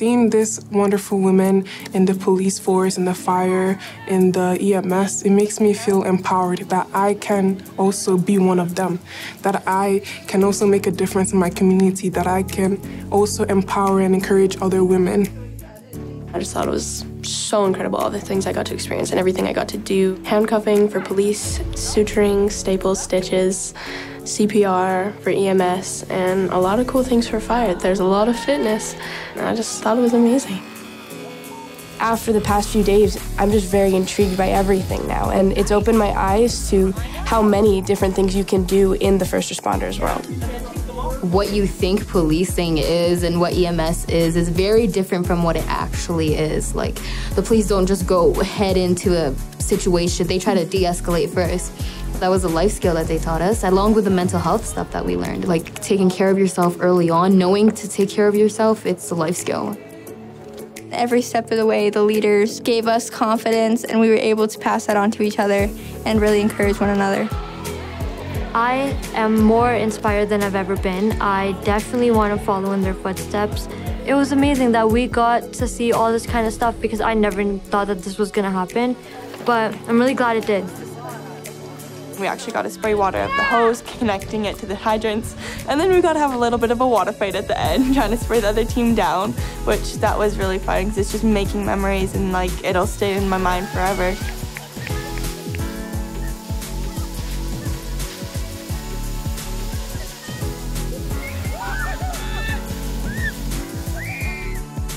Seeing this wonderful women in the police force, in the fire, in the EMS, it makes me feel empowered that I can also be one of them, that I can also make a difference in my community, that I can also empower and encourage other women. I just thought it was so incredible, all the things I got to experience and everything I got to do. Handcuffing for police, suturing, staples, stitches, CPR for EMS, and a lot of cool things for fire. There's a lot of fitness, and I just thought it was amazing. After the past few days, I'm just very intrigued by everything now, and it's opened my eyes to how many different things you can do in the first responders world what you think policing is and what EMS is is very different from what it actually is. Like, the police don't just go head into a situation, they try to de escalate first. That was a life skill that they taught us, along with the mental health stuff that we learned. Like, taking care of yourself early on, knowing to take care of yourself, it's a life skill. Every step of the way, the leaders gave us confidence, and we were able to pass that on to each other and really encourage one another. I am more inspired than I've ever been. I definitely want to follow in their footsteps. It was amazing that we got to see all this kind of stuff because I never thought that this was going to happen, but I'm really glad it did. We actually got to spray water up the hose, connecting it to the hydrants, and then we got to have a little bit of a water fight at the end, trying to spray the other team down, which that was really fun because it's just making memories and like it'll stay in my mind forever.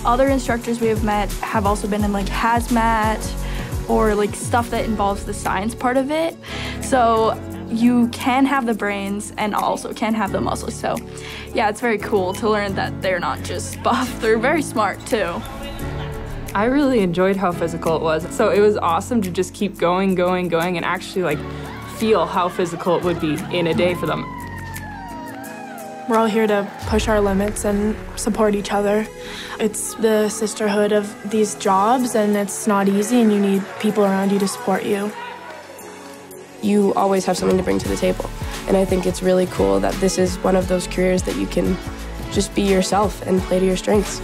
Other instructors we have met have also been in like hazmat or like stuff that involves the science part of it. So you can have the brains and also can have the muscles. So yeah, it's very cool to learn that they're not just buff, they're very smart too. I really enjoyed how physical it was. So it was awesome to just keep going, going, going and actually like feel how physical it would be in a day for them. We're all here to push our limits and support each other. It's the sisterhood of these jobs, and it's not easy, and you need people around you to support you. You always have something to bring to the table, and I think it's really cool that this is one of those careers that you can just be yourself and play to your strengths.